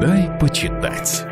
Дай почитать.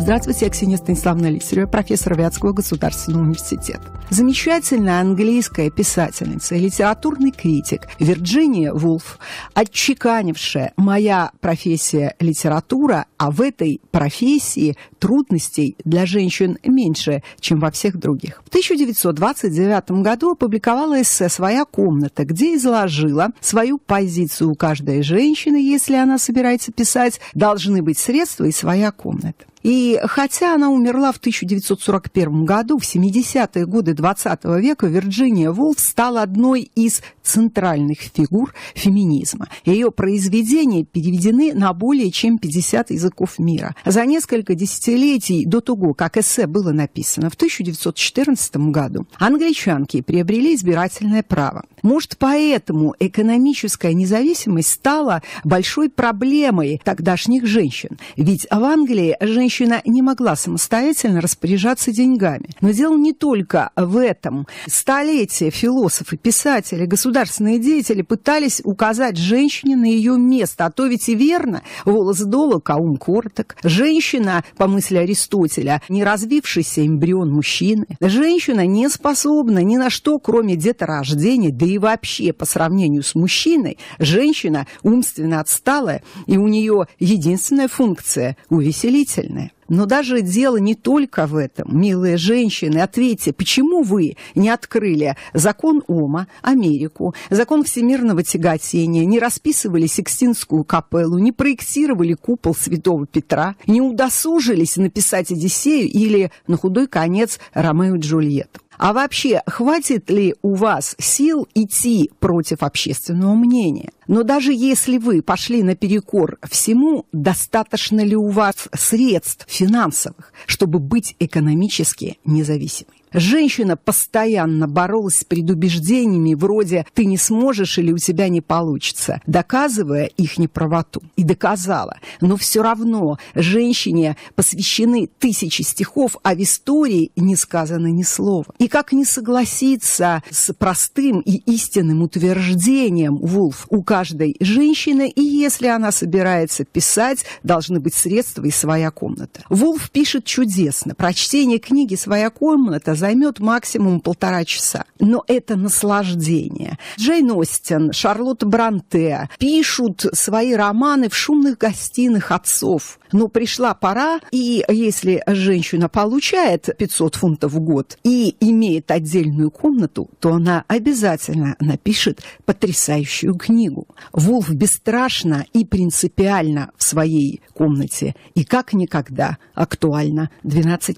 Здравствуйте, я Ксения Станиславовна Лисарева, профессор Вятского государственного университета. Замечательная английская писательница и литературный критик Вирджиния Вулф, отчеканившая «Моя профессия – литература, а в этой профессии трудностей для женщин меньше, чем во всех других». В 1929 году опубликовала эссе «Своя комната», где изложила свою позицию у каждой женщины, если она собирается писать, должны быть средства и своя комната. И хотя она умерла в 1941 году, в 70-е годы 20 века Вирджиния Вулф стала одной из центральных фигур феминизма. Ее произведения переведены на более чем 50 языков мира. За несколько десятилетий до того, как эссе было написано в 1914 году, англичанки приобрели избирательное право. Может, поэтому экономическая независимость стала большой проблемой тогдашних женщин. Ведь в Англии женщина не могла самостоятельно распоряжаться деньгами. Но дело не только в этом. Столетия философы, писатели, государственные деятели пытались указать женщине на ее место. А то ведь и верно, волос долог, а ум короток. Женщина, по мысли Аристотеля, не развившийся эмбрион мужчины. Женщина не способна ни на что, кроме деторождения, да и вообще по сравнению с мужчиной, женщина умственно отсталая, и у нее единственная функция – увеселительная. Но даже дело не только в этом. Милые женщины, ответьте, почему вы не открыли закон Ома, Америку, закон всемирного тяготения, не расписывали Сикстинскую капеллу, не проектировали купол Святого Петра, не удосужились написать Одиссею или, на худой конец, Ромео и Джульетту? А вообще, хватит ли у вас сил идти против общественного мнения? Но даже если вы пошли наперекор всему, достаточно ли у вас средств финансовых, чтобы быть экономически независимой? Женщина постоянно боролась с предубеждениями вроде «ты не сможешь» или «у тебя не получится», доказывая их неправоту. И доказала. Но все равно женщине посвящены тысячи стихов, а в истории не сказано ни слова. И как не согласиться с простым и истинным утверждением Вулф у каждой женщины, и если она собирается писать, должны быть средства и своя комната. Вулф пишет чудесно. Прочтение книги «Своя комната» займет максимум полтора часа. Но это наслаждение. Джейн Остин, Шарлотта Бранте пишут свои романы в шумных гостиных отцов. Но пришла пора, и если женщина получает 500 фунтов в год и имеет отдельную комнату, то она обязательно напишет потрясающую книгу. Вулф бесстрашно и принципиально в своей комнате и как никогда актуально 12+.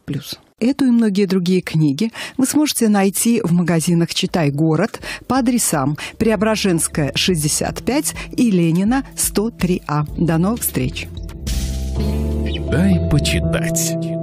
Эту и многие другие книги вы сможете найти в магазинах «Читай город» по адресам Преображенская, 65 и Ленина, 103А. До новых встреч! Дай почитать.